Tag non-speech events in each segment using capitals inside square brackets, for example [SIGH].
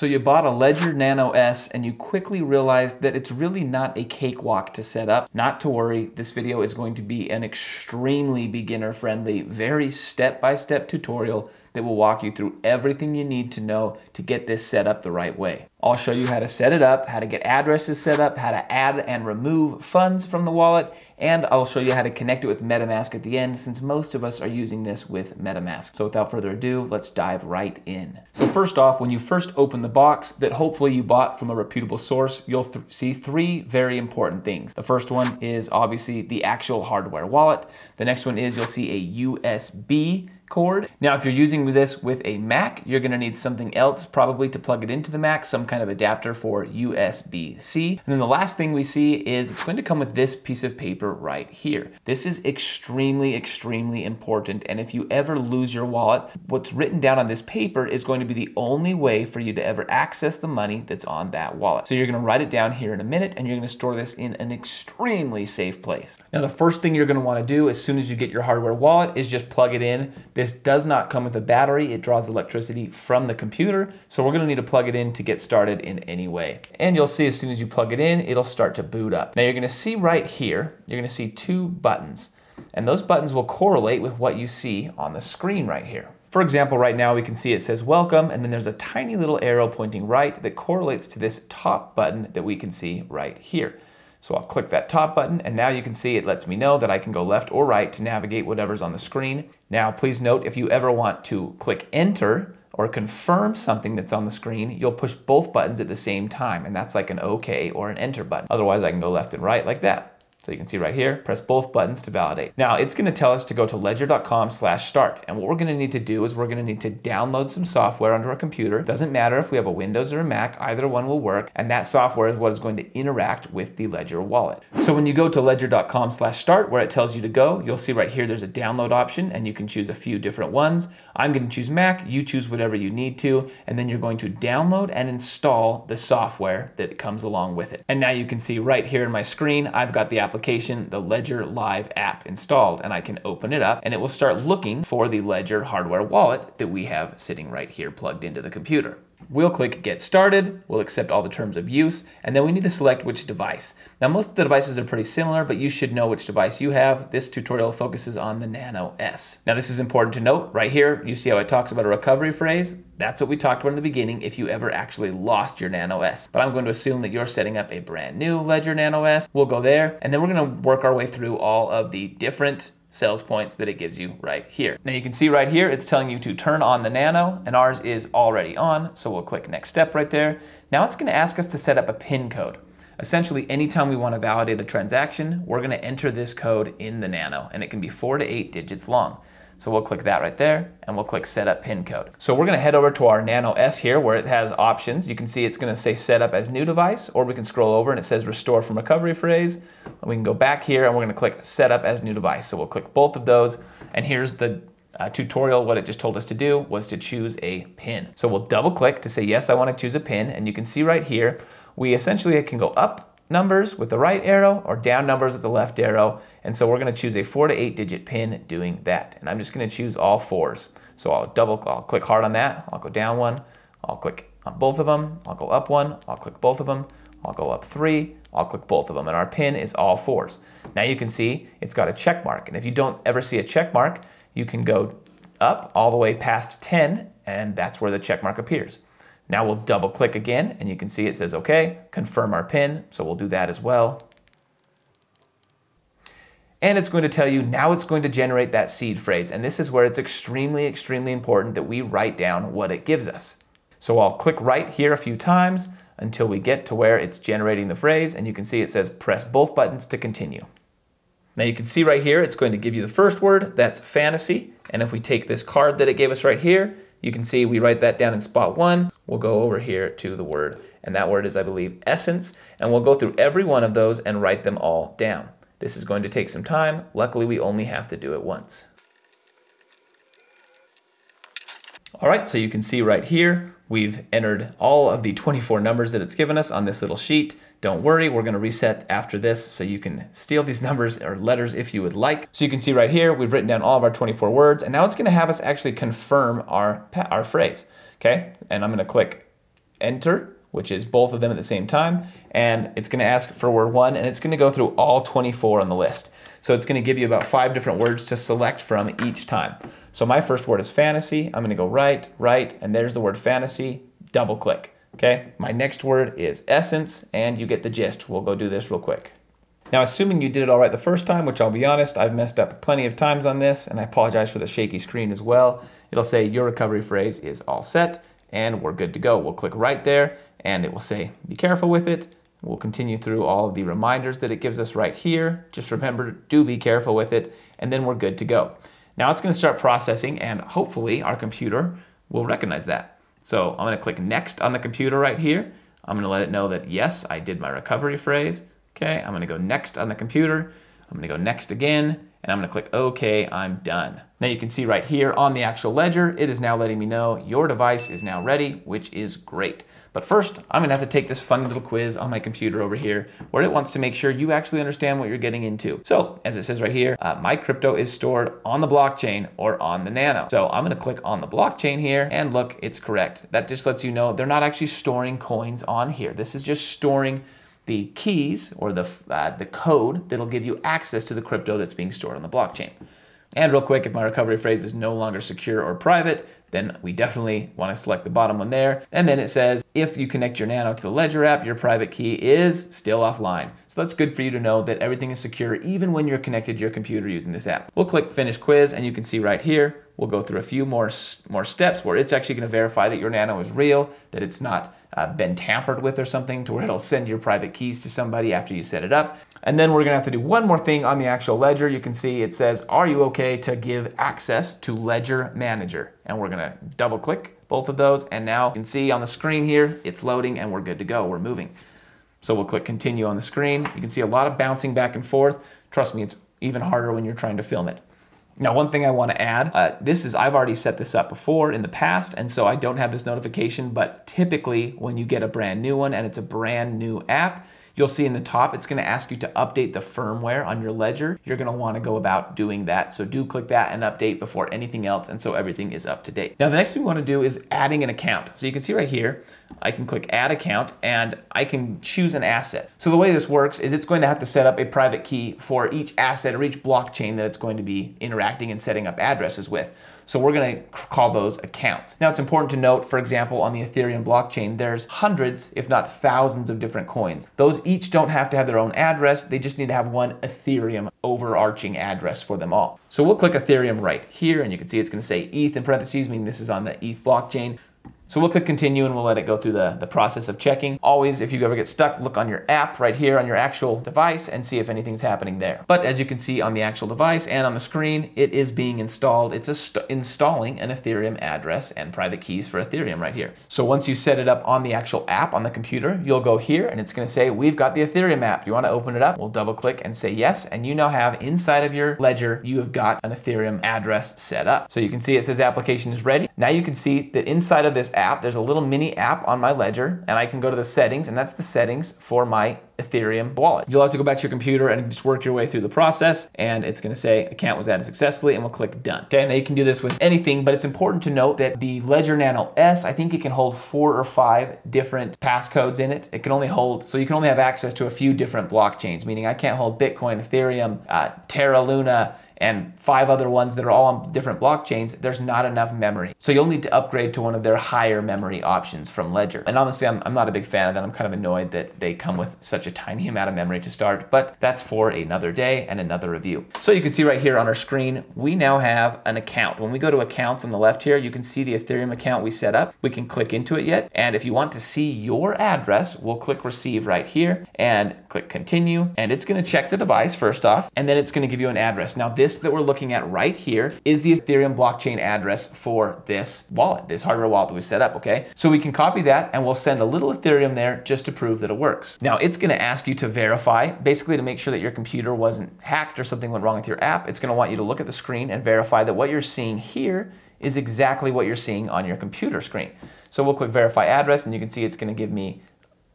So you bought a Ledger Nano S and you quickly realized that it's really not a cakewalk to set up. Not to worry, this video is going to be an extremely beginner friendly, very step-by-step -step tutorial that will walk you through everything you need to know to get this set up the right way. I'll show you how to set it up, how to get addresses set up, how to add and remove funds from the wallet, and I'll show you how to connect it with MetaMask at the end since most of us are using this with MetaMask. So without further ado, let's dive right in. So first off, when you first open the box that hopefully you bought from a reputable source, you'll th see three very important things. The first one is obviously the actual hardware wallet. The next one is you'll see a USB cord. Now, if you're using this with a Mac, you're gonna need something else probably to plug it into the Mac, some kind of adapter for USB-C. And then the last thing we see is it's going to come with this piece of paper right here. This is extremely, extremely important. And if you ever lose your wallet, what's written down on this paper is going to be the only way for you to ever access the money that's on that wallet. So you're gonna write it down here in a minute and you're gonna store this in an extremely safe place. Now, the first thing you're gonna wanna do as soon as you get your hardware wallet is just plug it in. This does not come with a battery. It draws electricity from the computer. So we're gonna need to plug it in to get started in any way. And you'll see as soon as you plug it in, it'll start to boot up. Now you're gonna see right here, you're gonna see two buttons. And those buttons will correlate with what you see on the screen right here. For example, right now we can see it says welcome, and then there's a tiny little arrow pointing right that correlates to this top button that we can see right here. So I'll click that top button and now you can see it lets me know that I can go left or right to navigate whatever's on the screen. Now please note if you ever want to click enter or confirm something that's on the screen, you'll push both buttons at the same time and that's like an OK or an enter button. Otherwise I can go left and right like that. So you can see right here, press both buttons to validate. Now it's gonna tell us to go to ledger.com slash start. And what we're gonna need to do is we're gonna need to download some software onto our computer. Doesn't matter if we have a Windows or a Mac, either one will work. And that software is what is going to interact with the Ledger wallet. So when you go to ledger.com slash start, where it tells you to go, you'll see right here, there's a download option and you can choose a few different ones. I'm gonna choose Mac, you choose whatever you need to, and then you're going to download and install the software that comes along with it. And now you can see right here in my screen, I've got the application, the Ledger Live app installed, and I can open it up and it will start looking for the Ledger hardware wallet that we have sitting right here plugged into the computer. We'll click Get Started, we'll accept all the terms of use, and then we need to select which device. Now most of the devices are pretty similar, but you should know which device you have. This tutorial focuses on the Nano S. Now this is important to note, right here, you see how it talks about a recovery phrase? That's what we talked about in the beginning if you ever actually lost your Nano S. But I'm going to assume that you're setting up a brand new Ledger Nano S. We'll go there, and then we're gonna work our way through all of the different sales points that it gives you right here. Now you can see right here, it's telling you to turn on the Nano and ours is already on. So we'll click next step right there. Now it's gonna ask us to set up a PIN code. Essentially, anytime we wanna validate a transaction, we're gonna enter this code in the Nano and it can be four to eight digits long. So we'll click that right there and we'll click set up pin code. So we're gonna head over to our Nano S here where it has options. You can see it's gonna say set up as new device or we can scroll over and it says restore from recovery phrase. We can go back here and we're gonna click set up as new device. So we'll click both of those and here's the uh, tutorial, what it just told us to do was to choose a pin. So we'll double click to say, yes, I wanna choose a pin. And you can see right here, we essentially can go up numbers with the right arrow or down numbers with the left arrow. And so we're gonna choose a four to eight digit pin doing that. And I'm just gonna choose all fours. So I'll double, I'll click hard on that. I'll go down one. I'll click on both of them. I'll go up one. I'll click both of them. I'll go up three. I'll click both of them. And our pin is all fours. Now you can see it's got a check mark. And if you don't ever see a check mark, you can go up all the way past 10 and that's where the check mark appears. Now we'll double click again and you can see it says okay, confirm our pin. So we'll do that as well. And it's going to tell you now it's going to generate that seed phrase. And this is where it's extremely, extremely important that we write down what it gives us. So I'll click right here a few times until we get to where it's generating the phrase. And you can see it says press both buttons to continue. Now you can see right here, it's going to give you the first word, that's fantasy. And if we take this card that it gave us right here, you can see we write that down in spot one. We'll go over here to the word, and that word is, I believe, essence, and we'll go through every one of those and write them all down. This is going to take some time. Luckily, we only have to do it once. All right, so you can see right here, we've entered all of the 24 numbers that it's given us on this little sheet. Don't worry, we're gonna reset after this so you can steal these [LAUGHS] numbers or letters if you would like. So you can see right here, we've written down all of our 24 words and now it's gonna have us actually confirm our, our phrase, okay? And I'm gonna click enter, which is both of them at the same time, and it's gonna ask for word one, and it's gonna go through all 24 on the list. So it's gonna give you about five different words to select from each time. So my first word is fantasy. I'm gonna go right, right, and there's the word fantasy, double click. Okay, my next word is essence, and you get the gist. We'll go do this real quick. Now, assuming you did it all right the first time, which I'll be honest, I've messed up plenty of times on this, and I apologize for the shaky screen as well. It'll say your recovery phrase is all set, and we're good to go. We'll click right there, and it will say, be careful with it. We'll continue through all of the reminders that it gives us right here. Just remember, do be careful with it, and then we're good to go. Now it's gonna start processing, and hopefully our computer will recognize that. So I'm gonna click next on the computer right here. I'm gonna let it know that yes, I did my recovery phrase. Okay, I'm gonna go next on the computer. I'm gonna go next again, and I'm gonna click OK, I'm done. Now you can see right here on the actual ledger, it is now letting me know your device is now ready, which is great. But first, I'm gonna have to take this funny little quiz on my computer over here where it wants to make sure you actually understand what you're getting into. So as it says right here, uh, my crypto is stored on the blockchain or on the nano. So I'm gonna click on the blockchain here and look, it's correct. That just lets you know they're not actually storing coins on here. This is just storing the keys or the, uh, the code that'll give you access to the crypto that's being stored on the blockchain. And real quick, if my recovery phrase is no longer secure or private, then we definitely want to select the bottom one there. And then it says, if you connect your Nano to the Ledger app, your private key is still offline. So that's good for you to know that everything is secure even when you're connected to your computer using this app. We'll click finish quiz and you can see right here, we'll go through a few more, more steps where it's actually gonna verify that your Nano is real, that it's not uh, been tampered with or something to where it'll send your private keys to somebody after you set it up. And then we're gonna have to do one more thing on the actual ledger. You can see it says, are you okay to give access to Ledger Manager? And we're gonna double click both of those. And now you can see on the screen here, it's loading and we're good to go, we're moving. So we'll click continue on the screen. You can see a lot of bouncing back and forth. Trust me, it's even harder when you're trying to film it. Now, one thing I want to add, uh, this is, I've already set this up before in the past, and so I don't have this notification, but typically when you get a brand new one and it's a brand new app, You'll see in the top, it's gonna ask you to update the firmware on your ledger. You're gonna wanna go about doing that. So do click that and update before anything else. And so everything is up to date. Now, the next thing we wanna do is adding an account. So you can see right here, I can click add account and I can choose an asset. So the way this works is it's going to have to set up a private key for each asset or each blockchain that it's going to be interacting and setting up addresses with. So we're gonna call those accounts. Now it's important to note, for example, on the Ethereum blockchain, there's hundreds, if not thousands of different coins. Those each don't have to have their own address, they just need to have one Ethereum overarching address for them all. So we'll click Ethereum right here, and you can see it's gonna say ETH in parentheses, meaning this is on the ETH blockchain. So we'll click continue and we'll let it go through the, the process of checking. Always, if you ever get stuck, look on your app right here on your actual device and see if anything's happening there. But as you can see on the actual device and on the screen, it is being installed. It's installing an Ethereum address and private keys for Ethereum right here. So once you set it up on the actual app on the computer, you'll go here and it's gonna say, we've got the Ethereum app. You wanna open it up? We'll double click and say yes. And you now have inside of your ledger, you have got an Ethereum address set up. So you can see it says application is ready. Now you can see that inside of this app, there's a little mini app on my ledger and I can go to the settings and that's the settings for my Ethereum wallet. You'll have to go back to your computer and just work your way through the process and it's gonna say account was added successfully and we'll click done. Okay, now you can do this with anything, but it's important to note that the Ledger Nano S, I think it can hold four or five different passcodes in it. It can only hold, so you can only have access to a few different blockchains, meaning I can't hold Bitcoin, Ethereum, uh, Terra Luna, and five other ones that are all on different blockchains, there's not enough memory. So you'll need to upgrade to one of their higher memory options from Ledger. And honestly, I'm, I'm not a big fan of that. I'm kind of annoyed that they come with such a tiny amount of memory to start, but that's for another day and another review. So you can see right here on our screen, we now have an account. When we go to accounts on the left here, you can see the Ethereum account we set up. We can click into it yet. And if you want to see your address, we'll click receive right here and click continue. And it's gonna check the device first off, and then it's gonna give you an address. Now this that we're looking at right here is the Ethereum blockchain address for this wallet, this hardware wallet that we set up, okay? So we can copy that and we'll send a little Ethereum there just to prove that it works. Now it's gonna ask you to verify, basically to make sure that your computer wasn't hacked or something went wrong with your app. It's gonna want you to look at the screen and verify that what you're seeing here is exactly what you're seeing on your computer screen. So we'll click verify address and you can see it's gonna give me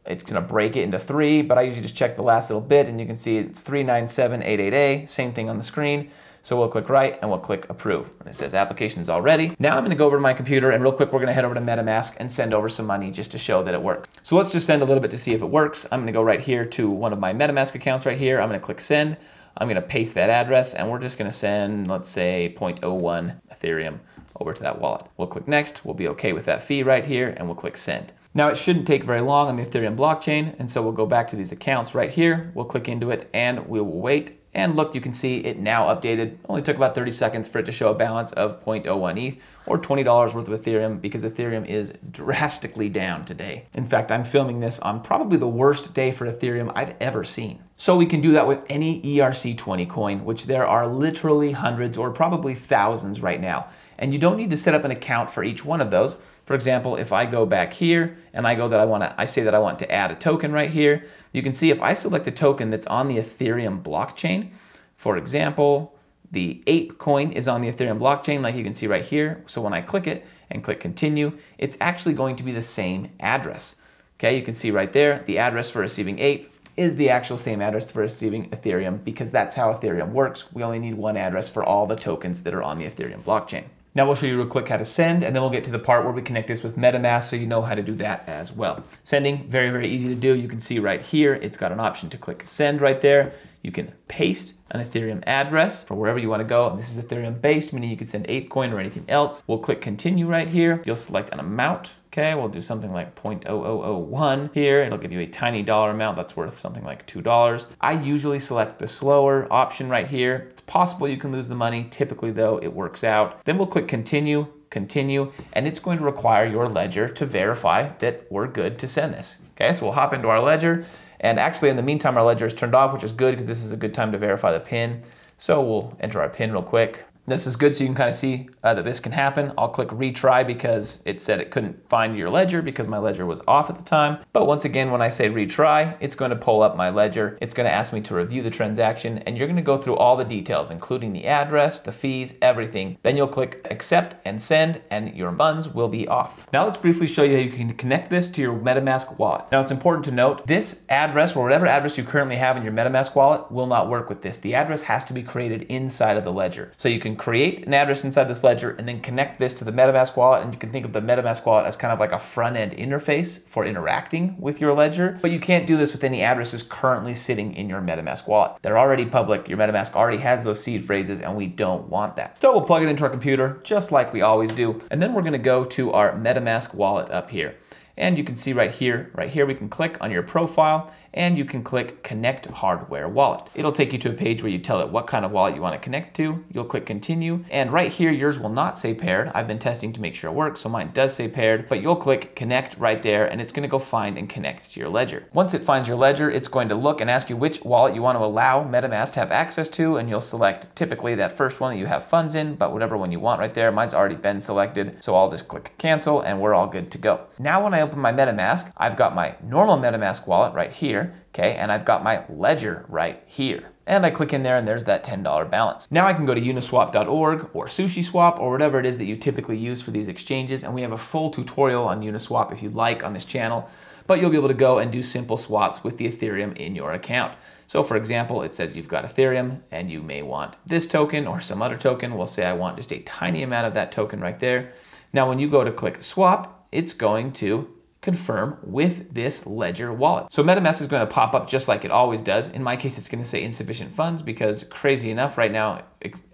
it's gonna break it into three, but I usually just check the last little bit and you can see it's 39788A, same thing on the screen. So we'll click right and we'll click approve. And it says applications already. Now I'm gonna go over to my computer and real quick, we're gonna head over to MetaMask and send over some money just to show that it worked. So let's just send a little bit to see if it works. I'm gonna go right here to one of my MetaMask accounts right here. I'm gonna click send. I'm gonna paste that address and we're just gonna send, let's say 0.01 Ethereum over to that wallet. We'll click next, we'll be okay with that fee right here, and we'll click send. Now it shouldn't take very long on the Ethereum blockchain, and so we'll go back to these accounts right here, we'll click into it, and we will wait. And look, you can see it now updated. Only took about 30 seconds for it to show a balance of 0.01 ETH or $20 worth of Ethereum because Ethereum is drastically down today. In fact, I'm filming this on probably the worst day for Ethereum I've ever seen. So we can do that with any ERC20 coin, which there are literally hundreds or probably thousands right now. And you don't need to set up an account for each one of those. For example, if I go back here and I go that I want to, I say that I want to add a token right here, you can see if I select a token that's on the Ethereum blockchain, for example, the ape coin is on the Ethereum blockchain, like you can see right here. So when I click it and click continue, it's actually going to be the same address. Okay, you can see right there, the address for receiving ape is the actual same address for receiving Ethereum because that's how Ethereum works. We only need one address for all the tokens that are on the Ethereum blockchain. Now we'll show you real quick how to send, and then we'll get to the part where we connect this with MetaMask so you know how to do that as well. Sending, very, very easy to do. You can see right here, it's got an option to click send right there. You can paste an Ethereum address for wherever you want to go. And this is Ethereum based, meaning you can send ApeCoin or anything else. We'll click continue right here. You'll select an amount. Okay, we'll do something like 0.0001 here. It'll give you a tiny dollar amount that's worth something like $2. I usually select the slower option right here. It's possible you can lose the money. Typically though, it works out. Then we'll click continue continue, and it's going to require your ledger to verify that we're good to send this. Okay, so we'll hop into our ledger, and actually in the meantime, our ledger is turned off, which is good because this is a good time to verify the PIN. So we'll enter our PIN real quick. This is good so you can kind of see uh, that this can happen. I'll click retry because it said it couldn't find your ledger because my ledger was off at the time. But once again, when I say retry, it's going to pull up my ledger. It's going to ask me to review the transaction and you're going to go through all the details, including the address, the fees, everything. Then you'll click accept and send and your funds will be off. Now let's briefly show you how you can connect this to your MetaMask wallet. Now it's important to note this address or whatever address you currently have in your MetaMask wallet will not work with this. The address has to be created inside of the ledger. So you can create an address inside this ledger and then connect this to the MetaMask wallet. And you can think of the MetaMask wallet as kind of like a front end interface for interacting with your ledger. But you can't do this with any addresses currently sitting in your MetaMask wallet. They're already public. Your MetaMask already has those seed phrases and we don't want that. So we'll plug it into our computer just like we always do. And then we're gonna go to our MetaMask wallet up here. And you can see right here, right here, we can click on your profile and you can click connect hardware wallet. It'll take you to a page where you tell it what kind of wallet you want to connect to. You'll click continue and right here yours will not say paired. I've been testing to make sure it works so mine does say paired but you'll click connect right there and it's going to go find and connect to your ledger. Once it finds your ledger it's going to look and ask you which wallet you want to allow MetaMask to have access to and you'll select typically that first one that you have funds in but whatever one you want right there. Mine's already been selected so I'll just click cancel and we're all good to go. Now when I open my MetaMask I've got my normal MetaMask wallet right here okay? And I've got my ledger right here. And I click in there and there's that $10 balance. Now I can go to uniswap.org or SushiSwap or whatever it is that you typically use for these exchanges. And we have a full tutorial on Uniswap if you'd like on this channel, but you'll be able to go and do simple swaps with the Ethereum in your account. So for example, it says you've got Ethereum and you may want this token or some other token. We'll say I want just a tiny amount of that token right there. Now, when you go to click swap, it's going to confirm with this Ledger wallet. So MetaMask is going to pop up just like it always does. In my case, it's going to say insufficient funds because crazy enough, right now,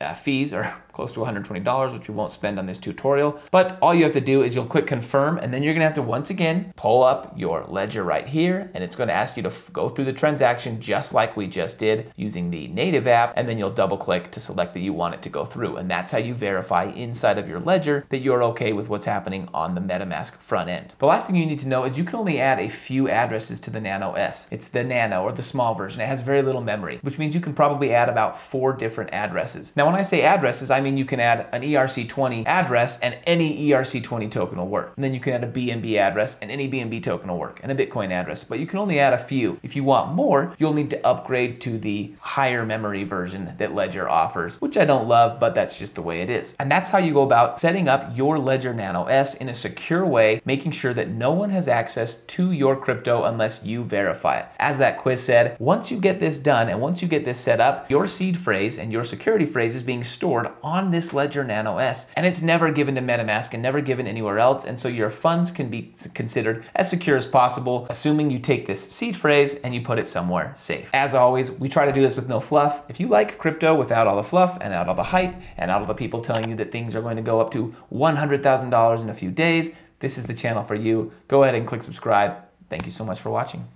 uh, fees are [LAUGHS] close to $120, which we won't spend on this tutorial. But all you have to do is you'll click confirm, and then you're gonna have to once again pull up your ledger right here, and it's gonna ask you to go through the transaction just like we just did using the native app, and then you'll double click to select that you want it to go through. And that's how you verify inside of your ledger that you're okay with what's happening on the MetaMask front end. The last thing you need to know is you can only add a few addresses to the Nano S. It's the Nano or the small version. It has very little memory, which means you can probably add about four different addresses. Now, when I say addresses, I mean you can add an ERC20 address and any ERC20 token will work. And then you can add a BNB address and any BNB token will work and a Bitcoin address, but you can only add a few. If you want more, you'll need to upgrade to the higher memory version that Ledger offers, which I don't love, but that's just the way it is. And that's how you go about setting up your Ledger Nano S in a secure way, making sure that no one has access to your crypto unless you verify it. As that quiz said, once you get this done and once you get this set up, your seed phrase and your security phrase is being stored on this Ledger Nano S, and it's never given to MetaMask and never given anywhere else, and so your funds can be considered as secure as possible, assuming you take this seed phrase and you put it somewhere safe. As always, we try to do this with no fluff. If you like crypto without all the fluff and out all the hype and out all the people telling you that things are going to go up to $100,000 in a few days, this is the channel for you. Go ahead and click subscribe. Thank you so much for watching.